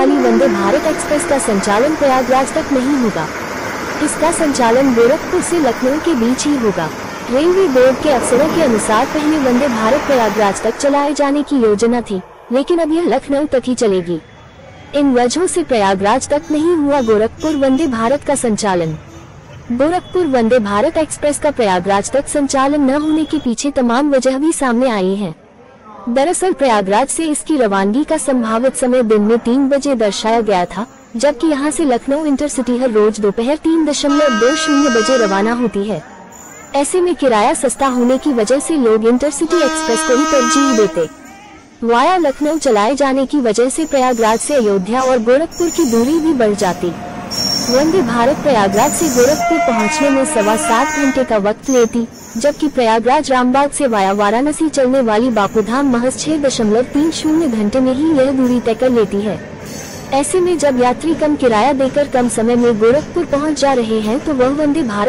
वाली वंदे भारत एक्सप्रेस का संचालन प्रयागराज तक नहीं होगा। इसका संचालन गोरखपुर से लखनऊ के बीच ही होगा। रेलवे बोर्ड के अफसरों के अनुसार पहले वंदे भारत प्रयागराज तक चलाए जाने की योजना थी, लेकिन अब यह लखनऊ तक ही चलेगी। इन वजहों से प्रयागराज तक नहीं हुआ गोरखपुर वंदे भारत का संचालन। गोरखपुर वंदे भारत एक्सप्रेस का प्रयागराज तक संचालन न होने के पीछे तमाम वजह भी सामने आई हैं। दरअसल प्रयागराज से इसकी रवानगी का संभावित समय दिन में तीन बजे दर्शाया गया था, जबकि यहाँ से लखनऊ इंटरसिटी हर रोज दोपहर तीन दशमलव दो शून्य बजे रवाना होती है। ऐसे में किराया सस्ता होने की वजह से लोग इंटरसिटी एक्सप्रेस को ही तरजीह देते। वाया लखनऊ चलाए जाने की वजह से प्रयागराज से अयोध्या और गोरखपुर की दूरी भी बढ़ जाती। वंदे भारत प्रयागराज से गोरखपुर पहुँचने में सवा सात घंटे का वक्त लेती, जबकि प्रयागराज रामबाग से वाया वाराणसी चलने वाली बापूधाम महज छह दशमलव तीन शून्य घंटे में ही यह दूरी तय कर लेती है। ऐसे में जब यात्री कम किराया देकर कम समय में गोरखपुर पहुँच जा रहे हैं तो वह वंदे भारत